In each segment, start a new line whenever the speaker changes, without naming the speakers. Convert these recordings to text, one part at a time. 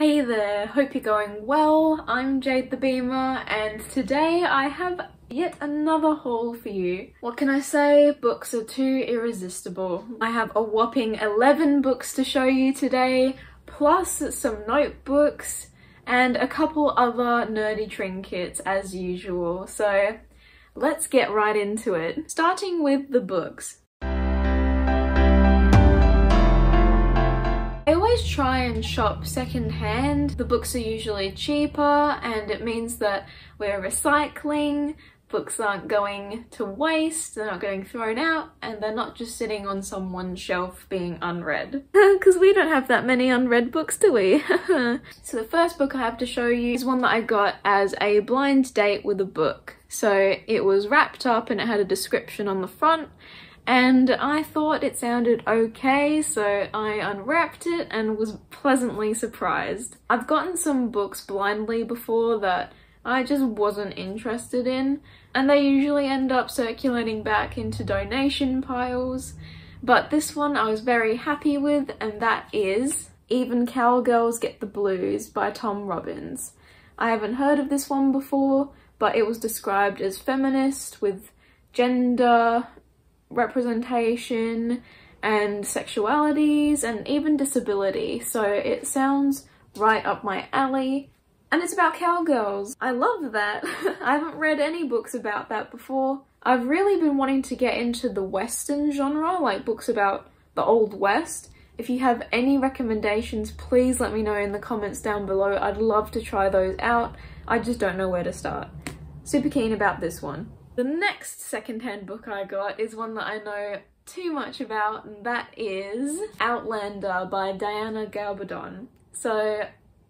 Hey there, hope you're going well. I'm Jade the Beamer and today I have yet another haul for you. What can I say? Books are too irresistible. I have a whopping 11 books to show you today, plus some notebooks and a couple other nerdy trinkets as usual. So let's get right into it. Starting with the books. I always try and shop secondhand. The books are usually cheaper and it means that we're recycling, books aren't going to waste, they're not getting thrown out, and they're not just sitting on someone's shelf being unread. Because we don't have that many unread books, do we? so the first book I have to show you is one that I got as a blind date with a book. So it was wrapped up and it had a description on the front, and I thought it sounded okay so I unwrapped it and was pleasantly surprised. I've gotten some books blindly before that I just wasn't interested in and they usually end up circulating back into donation piles but this one I was very happy with and that is Even Cowgirls Get the Blues by Tom Robbins. I haven't heard of this one before but it was described as feminist with gender representation and sexualities and even disability so it sounds right up my alley and it's about cowgirls. I love that. I haven't read any books about that before. I've really been wanting to get into the western genre, like books about the old west. If you have any recommendations, please let me know in the comments down below. I'd love to try those out. I just don't know where to start. Super keen about this one. The next secondhand book I got is one that I know too much about, and that is Outlander by Diana Gabaldon. So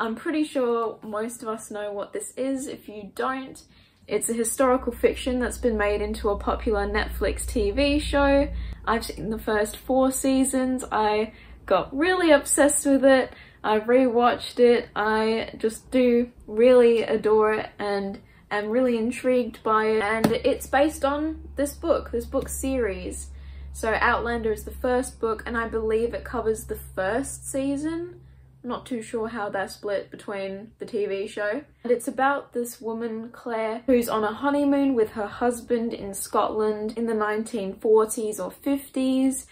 I'm pretty sure most of us know what this is. If you don't, it's a historical fiction that's been made into a popular Netflix TV show. I've seen the first four seasons. I got really obsessed with it. I've rewatched it. I just do really adore it and am really intrigued by it. And it's based on this book, this book series. So Outlander is the first book and I believe it covers the first season not too sure how they're split between the TV show. And it's about this woman, Claire, who's on a honeymoon with her husband in Scotland in the 1940s or 50s.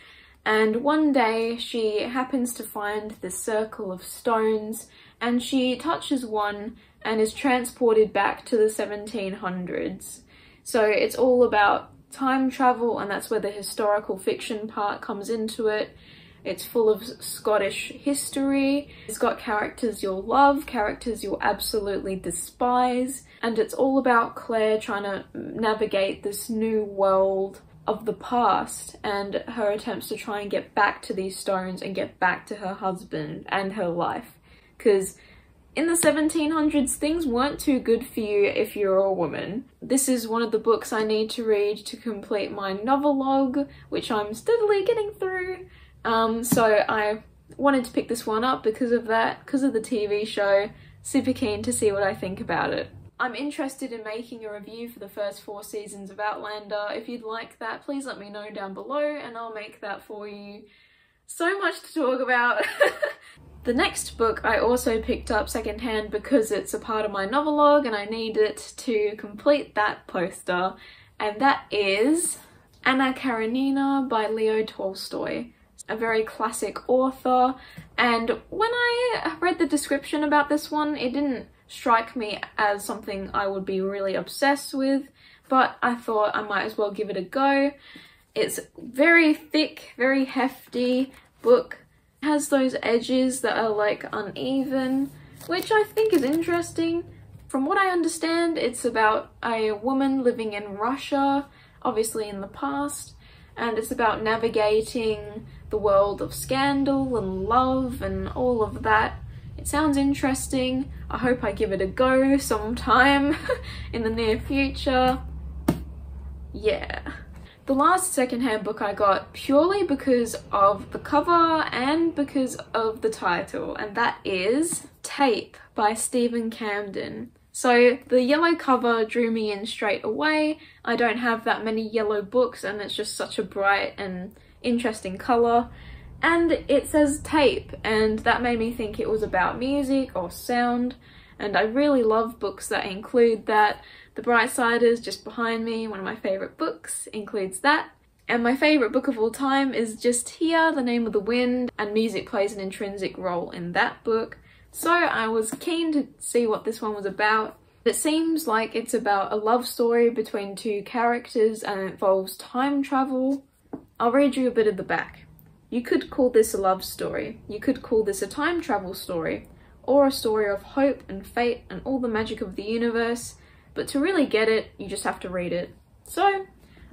And one day she happens to find this circle of stones and she touches one and is transported back to the 1700s. So it's all about time travel and that's where the historical fiction part comes into it. It's full of Scottish history. It's got characters you'll love, characters you'll absolutely despise. And it's all about Claire trying to navigate this new world of the past and her attempts to try and get back to these stones and get back to her husband and her life. Because in the 1700s, things weren't too good for you if you're a woman. This is one of the books I need to read to complete my novelogue, which I'm steadily getting through. Um, so I wanted to pick this one up because of that, because of the TV show. Super keen to see what I think about it. I'm interested in making a review for the first four seasons of Outlander. If you'd like that, please let me know down below and I'll make that for you. So much to talk about. the next book I also picked up secondhand because it's a part of my novelogue and I need it to complete that poster and that is Anna Karenina by Leo Tolstoy a very classic author and when I read the description about this one it didn't strike me as something I would be really obsessed with but I thought I might as well give it a go. It's very thick, very hefty book. It has those edges that are like uneven which I think is interesting. From what I understand it's about a woman living in Russia obviously in the past and it's about navigating the world of scandal and love and all of that. It sounds interesting. I hope I give it a go sometime in the near future. Yeah. The last secondhand book I got purely because of the cover and because of the title, and that is Tape by Steven Camden. So the yellow cover drew me in straight away. I don't have that many yellow books and it's just such a bright and interesting colour. And it says tape, and that made me think it was about music or sound. And I really love books that include that. The Brightsiders just behind me, one of my favourite books, includes that. And my favourite book of all time is just here, The Name of the Wind, and music plays an intrinsic role in that book. So I was keen to see what this one was about. It seems like it's about a love story between two characters and it involves time travel. I'll read you a bit of the back. You could call this a love story. You could call this a time travel story, or a story of hope and fate and all the magic of the universe. But to really get it, you just have to read it. So,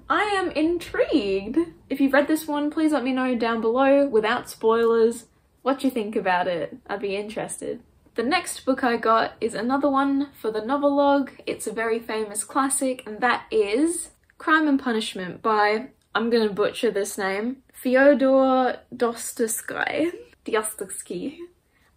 I am intrigued. If you've read this one, please let me know down below without spoilers what you think about it. I'd be interested. The next book I got is another one for the Novelogue. It's a very famous classic and that is Crime and Punishment by, I'm gonna butcher this name, Fyodor Dostoevsky. Dostoevsky.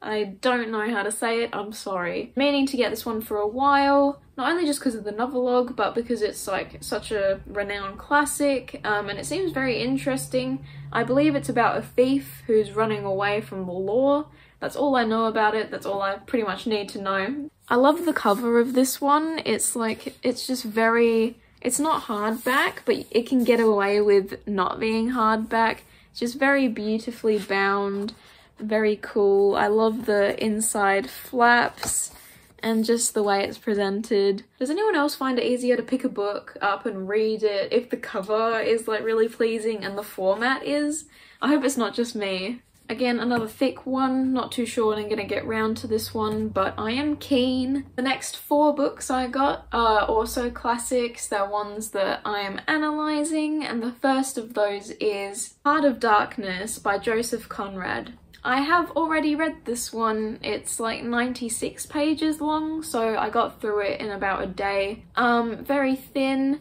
I don't know how to say it, I'm sorry. Meaning to get this one for a while, not only just because of the novelogue, but because it's like such a renowned classic, um, and it seems very interesting. I believe it's about a thief who's running away from the law. That's all I know about it, that's all I pretty much need to know. I love the cover of this one, it's like, it's just very, it's not hardback, but it can get away with not being hardback. It's just very beautifully bound very cool. I love the inside flaps and just the way it's presented. Does anyone else find it easier to pick a book up and read it if the cover is like really pleasing and the format is? I hope it's not just me. Again, another thick one, not too sure when I'm gonna get round to this one, but I am keen. The next four books I got are also classics, they're ones that I am analysing, and the first of those is Heart of Darkness by Joseph Conrad. I have already read this one. It's like 96 pages long, so I got through it in about a day. Um, very thin.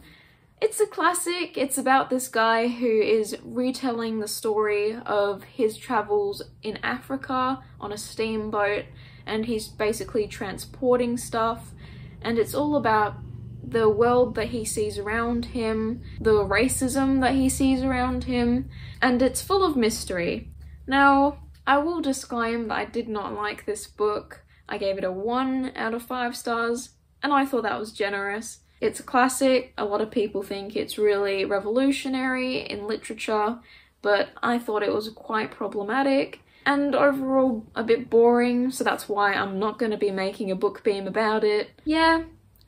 It's a classic. It's about this guy who is retelling the story of his travels in Africa on a steamboat and he's basically transporting stuff and it's all about the world that he sees around him, the racism that he sees around him, and it's full of mystery. Now, I will disclaim that I did not like this book. I gave it a 1 out of 5 stars, and I thought that was generous. It's a classic, a lot of people think it's really revolutionary in literature, but I thought it was quite problematic and overall a bit boring, so that's why I'm not going to be making a book beam about it. Yeah,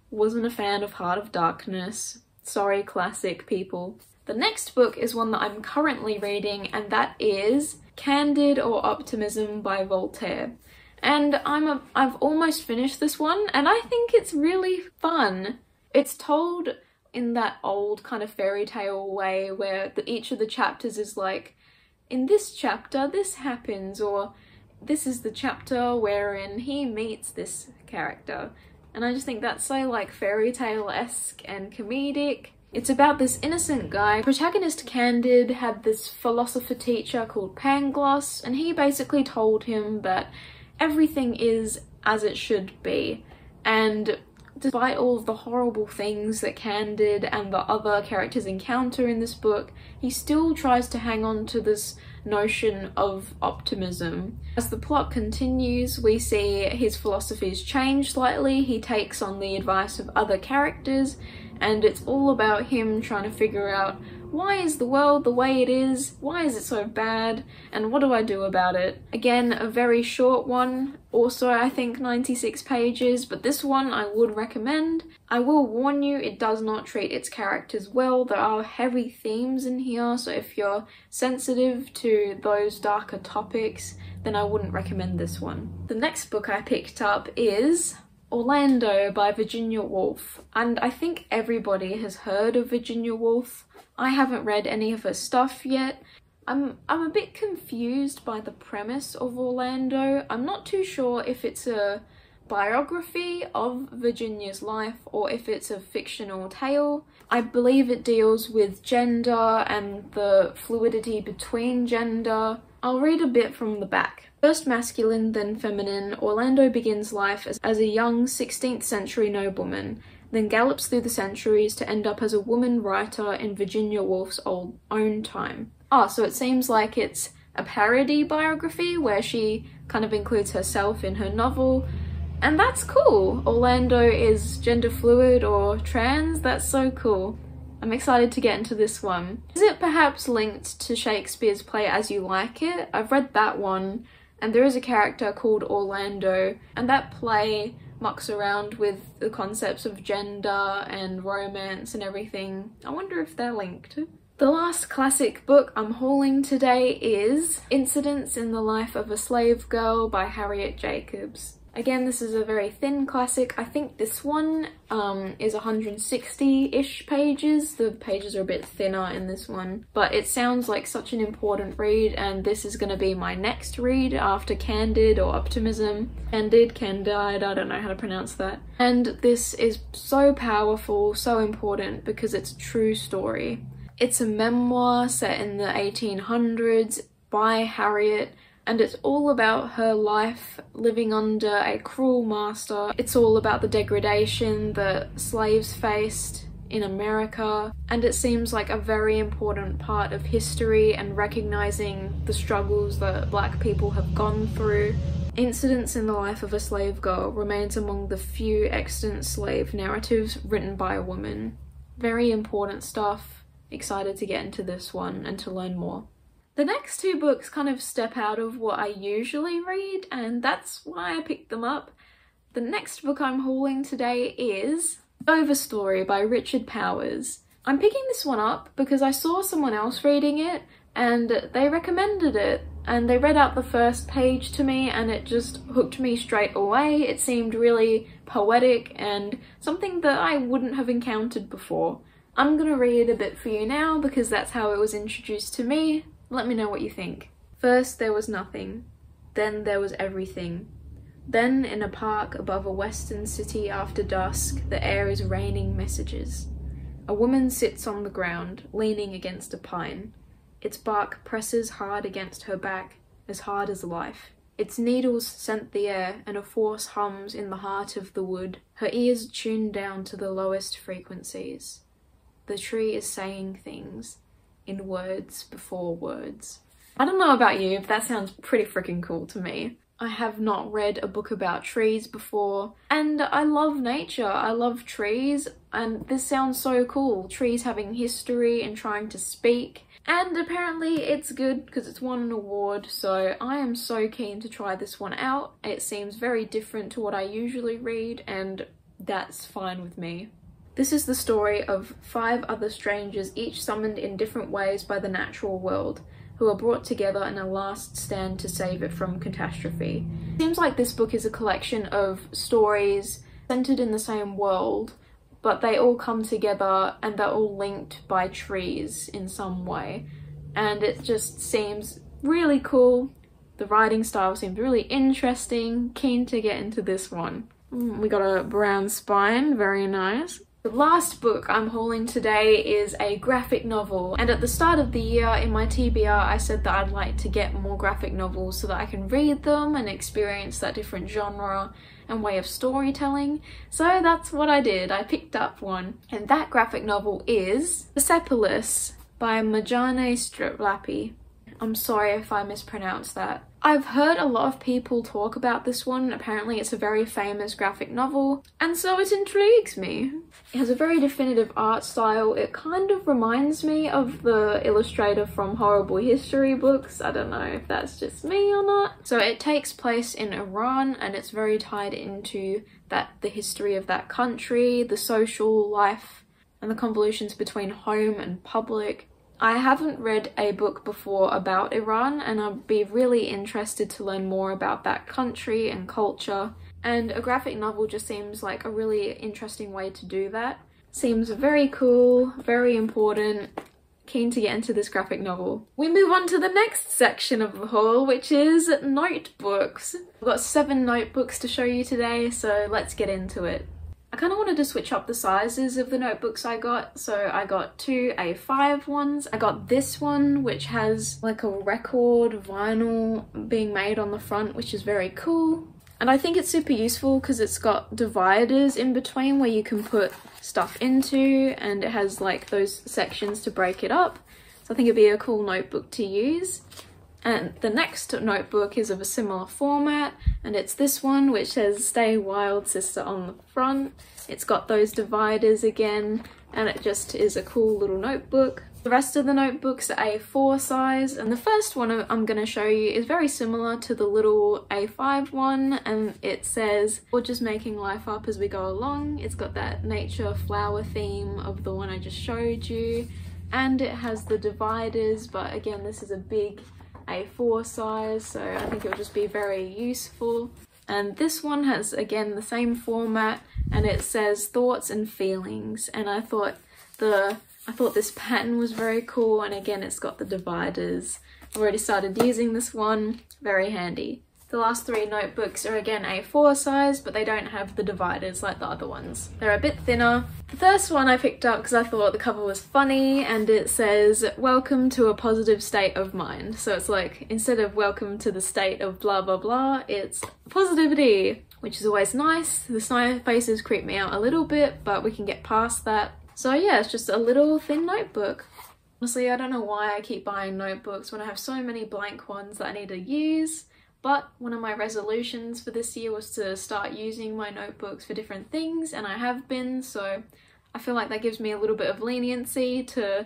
wasn't a fan of Heart of Darkness. Sorry, classic people. The next book is one that I'm currently reading, and that is Candid or Optimism by Voltaire. And I'm a, I've almost finished this one and I think it's really fun. It's told in that old kind of fairy tale way where the, each of the chapters is like, in this chapter this happens or this is the chapter wherein he meets this character. And I just think that's so like fairy tale-esque and comedic it's about this innocent guy. Protagonist Candid had this philosopher teacher called Pangloss and he basically told him that everything is as it should be and despite all of the horrible things that Candid and the other characters encounter in this book, he still tries to hang on to this notion of optimism. As the plot continues, we see his philosophies change slightly. He takes on the advice of other characters and it's all about him trying to figure out why is the world the way it is? Why is it so bad? And what do I do about it? Again, a very short one, also I think 96 pages, but this one I would recommend. I will warn you, it does not treat its characters well. There are heavy themes in here, so if you're sensitive to those darker topics, then I wouldn't recommend this one. The next book I picked up is Orlando by Virginia Woolf, and I think everybody has heard of Virginia Woolf. I haven't read any of her stuff yet. I'm, I'm a bit confused by the premise of Orlando. I'm not too sure if it's a biography of Virginia's life or if it's a fictional tale. I believe it deals with gender and the fluidity between gender. I'll read a bit from the back. First masculine, then feminine, Orlando begins life as, as a young 16th century nobleman, then gallops through the centuries to end up as a woman writer in Virginia Woolf's old, own time. Ah, so it seems like it's a parody biography where she kind of includes herself in her novel. And that's cool. Orlando is gender fluid or trans. That's so cool. I'm excited to get into this one. Is it perhaps linked to Shakespeare's play As You Like It? I've read that one and there is a character called Orlando and that play mucks around with the concepts of gender and romance and everything. I wonder if they're linked. The last classic book I'm hauling today is Incidents in the Life of a Slave Girl by Harriet Jacobs. Again, this is a very thin classic. I think this one um, is 160-ish pages. The pages are a bit thinner in this one, but it sounds like such an important read and this is going to be my next read after Candid or Optimism. Candid, Candide, I don't know how to pronounce that. And this is so powerful, so important because it's a true story. It's a memoir set in the 1800s by Harriet and it's all about her life living under a cruel master. It's all about the degradation that slaves faced in America, and it seems like a very important part of history and recognizing the struggles that black people have gone through. Incidents in the life of a slave girl remains among the few extant slave narratives written by a woman. Very important stuff. Excited to get into this one and to learn more. The next two books kind of step out of what I usually read and that's why I picked them up. The next book I'm hauling today is Overstory by Richard Powers. I'm picking this one up because I saw someone else reading it and they recommended it and they read out the first page to me and it just hooked me straight away. It seemed really poetic and something that I wouldn't have encountered before. I'm gonna read a bit for you now because that's how it was introduced to me let me know what you think. First there was nothing, then there was everything. Then in a park above a western city after dusk, the air is raining messages. A woman sits on the ground, leaning against a pine. Its bark presses hard against her back, as hard as life. Its needles scent the air, and a force hums in the heart of the wood, her ears tuned down to the lowest frequencies. The tree is saying things, in words before words. I don't know about you, but that sounds pretty freaking cool to me. I have not read a book about trees before and I love nature, I love trees and this sounds so cool. Trees having history and trying to speak and apparently it's good because it's won an award so I am so keen to try this one out. It seems very different to what I usually read and that's fine with me. This is the story of five other strangers, each summoned in different ways by the natural world, who are brought together in a last stand to save it from catastrophe. It seems like this book is a collection of stories centered in the same world, but they all come together and they're all linked by trees in some way. And it just seems really cool. The writing style seems really interesting. Keen to get into this one. Mm, we got a brown spine, very nice. The last book I'm hauling today is a graphic novel and at the start of the year in my TBR I said that I'd like to get more graphic novels so that I can read them and experience that different genre and way of storytelling. So that's what I did, I picked up one and that graphic novel is Persepolis by Marjane Satrapi. I'm sorry if I mispronounced that. I've heard a lot of people talk about this one. Apparently it's a very famous graphic novel and so it intrigues me. It has a very definitive art style. It kind of reminds me of the illustrator from Horrible History books. I don't know if that's just me or not. So it takes place in Iran and it's very tied into that the history of that country, the social life and the convolutions between home and public I haven't read a book before about Iran and I'd be really interested to learn more about that country and culture and a graphic novel just seems like a really interesting way to do that. Seems very cool, very important, keen to get into this graphic novel. We move on to the next section of the haul which is notebooks. I've got seven notebooks to show you today so let's get into it. I kind of wanted to switch up the sizes of the notebooks I got. So I got two A5 ones. I got this one, which has like a record vinyl being made on the front, which is very cool. And I think it's super useful because it's got dividers in between where you can put stuff into and it has like those sections to break it up. So I think it'd be a cool notebook to use. And the next notebook is of a similar format, and it's this one which says Stay Wild Sister on the front. It's got those dividers again, and it just is a cool little notebook. The rest of the notebooks are A4 size, and the first one I'm going to show you is very similar to the little A5 one, and it says, we're just making life up as we go along. It's got that nature flower theme of the one I just showed you, and it has the dividers, but again, this is a big a4 size, so I think it'll just be very useful. And this one has, again, the same format, and it says thoughts and feelings. And I thought the I thought this pattern was very cool, and again, it's got the dividers. I've already started using this one, very handy. The last three notebooks are again A4 size, but they don't have the dividers like the other ones. They're a bit thinner. The first one I picked up because I thought the cover was funny and it says, welcome to a positive state of mind. So it's like, instead of welcome to the state of blah blah blah, it's positivity, which is always nice. The snow faces creep me out a little bit, but we can get past that. So yeah, it's just a little thin notebook. Honestly, I don't know why I keep buying notebooks when I have so many blank ones that I need to use. But one of my resolutions for this year was to start using my notebooks for different things, and I have been, so I feel like that gives me a little bit of leniency to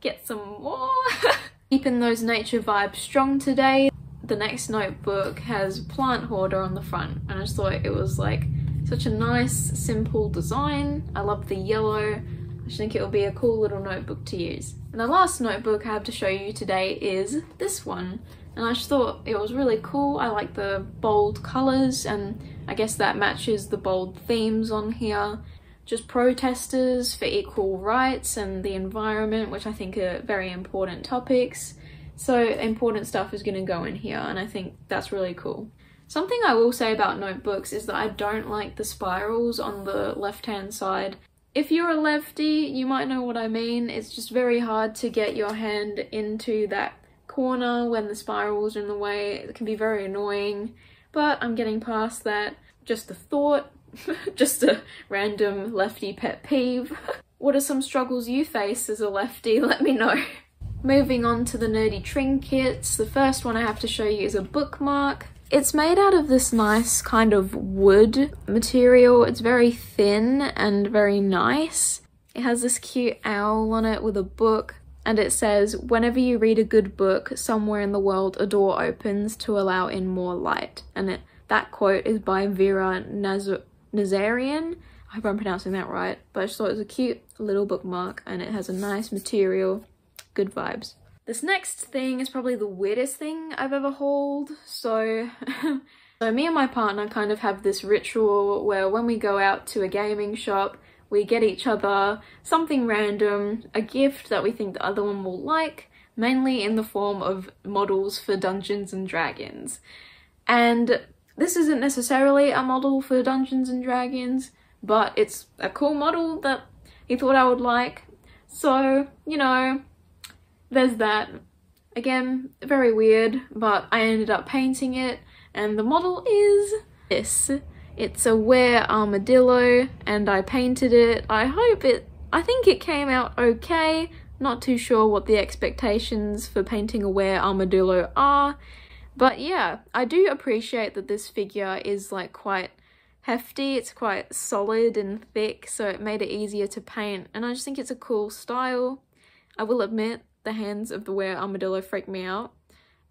get some more. Keeping those nature vibes strong today. The next notebook has plant hoarder on the front, and I just thought it was like such a nice, simple design. I love the yellow. I think it will be a cool little notebook to use. And the last notebook I have to show you today is this one and I just thought it was really cool. I like the bold colours and I guess that matches the bold themes on here. Just protesters for equal rights and the environment, which I think are very important topics. So important stuff is going to go in here and I think that's really cool. Something I will say about notebooks is that I don't like the spirals on the left hand side. If you're a lefty, you might know what I mean. It's just very hard to get your hand into that corner when the spirals are in the way. It can be very annoying, but I'm getting past that. Just a thought, just a random lefty pet peeve. what are some struggles you face as a lefty? Let me know. Moving on to the nerdy trinkets, the first one I have to show you is a bookmark. It's made out of this nice kind of wood material. It's very thin and very nice. It has this cute owl on it with a book and it says, Whenever you read a good book, somewhere in the world a door opens to allow in more light. And it, that quote is by Vera Naz- Nazarian. I hope I'm pronouncing that right, but I just thought it was a cute little bookmark and it has a nice material, good vibes. This next thing is probably the weirdest thing I've ever hauled. So, so me and my partner kind of have this ritual where when we go out to a gaming shop, we get each other something random, a gift that we think the other one will like, mainly in the form of models for Dungeons and Dragons. And this isn't necessarily a model for Dungeons and Dragons, but it's a cool model that he thought I would like. So, you know, there's that. Again, very weird, but I ended up painting it, and the model is this. It's a were armadillo and I painted it. I hope it, I think it came out okay. Not too sure what the expectations for painting a were armadillo are. But yeah, I do appreciate that this figure is like quite hefty, it's quite solid and thick, so it made it easier to paint, and I just think it's a cool style. I will admit, the hands of the were armadillo freak me out,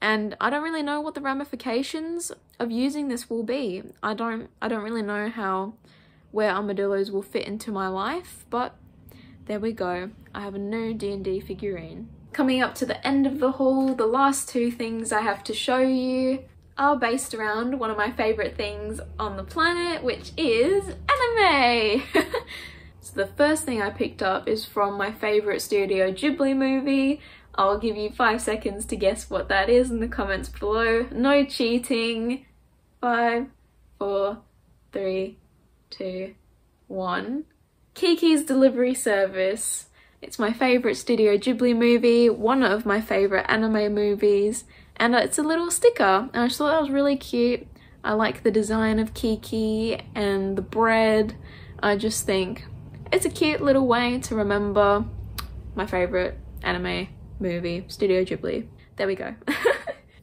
and I don't really know what the ramifications of using this will be. I don't I don't really know how were armadillos will fit into my life, but there we go. I have a new D&D figurine. Coming up to the end of the haul, the last two things I have to show you are based around one of my favourite things on the planet, which is anime! the first thing I picked up is from my favourite Studio Ghibli movie, I'll give you five seconds to guess what that is in the comments below. No cheating. Five, four, three, two, one. Kiki's Delivery Service. It's my favourite Studio Ghibli movie, one of my favourite anime movies, and it's a little sticker. And I just thought that was really cute. I like the design of Kiki and the bread. I just think it's a cute little way to remember my favourite anime movie, Studio Ghibli. There we go.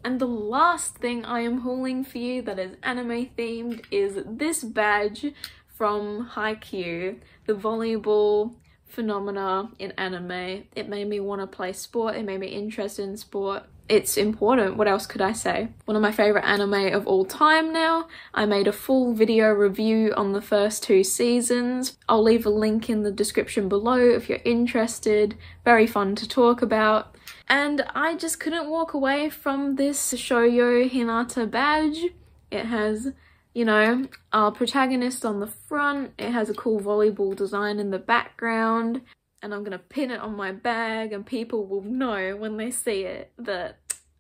And the last thing I am hauling for you that is anime themed is this badge from Haikyuu, the volleyball phenomena in anime. It made me want to play sport, it made me interested in sport. It's important, what else could I say? One of my favourite anime of all time now. I made a full video review on the first two seasons. I'll leave a link in the description below if you're interested. Very fun to talk about. And I just couldn't walk away from this Shoyo Hinata badge. It has you know, our protagonist on the front, it has a cool volleyball design in the background, and I'm gonna pin it on my bag and people will know when they see it that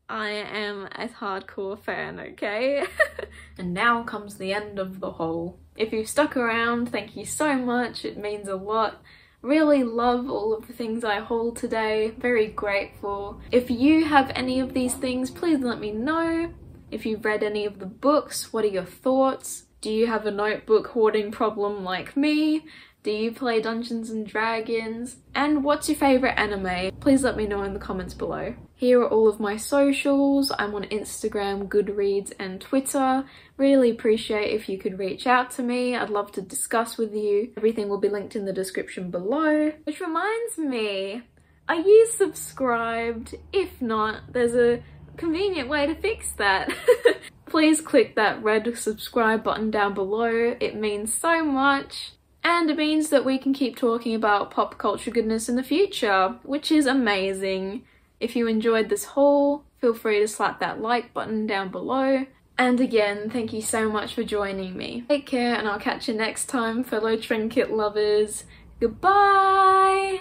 I am a hardcore fan, okay? and now comes the end of the haul. If you've stuck around, thank you so much, it means a lot. Really love all of the things I haul today, very grateful. If you have any of these things, please let me know. If you've read any of the books, what are your thoughts? Do you have a notebook hoarding problem like me? Do you play Dungeons and Dragons? And what's your favourite anime? Please let me know in the comments below. Here are all of my socials. I'm on Instagram, Goodreads and Twitter. Really appreciate if you could reach out to me. I'd love to discuss with you. Everything will be linked in the description below. Which reminds me, are you subscribed? If not, there's a convenient way to fix that. Please click that red subscribe button down below. It means so much. And it means that we can keep talking about pop culture goodness in the future, which is amazing. If you enjoyed this haul, feel free to slap that like button down below. And again, thank you so much for joining me. Take care and I'll catch you next time, fellow trinket lovers. Goodbye!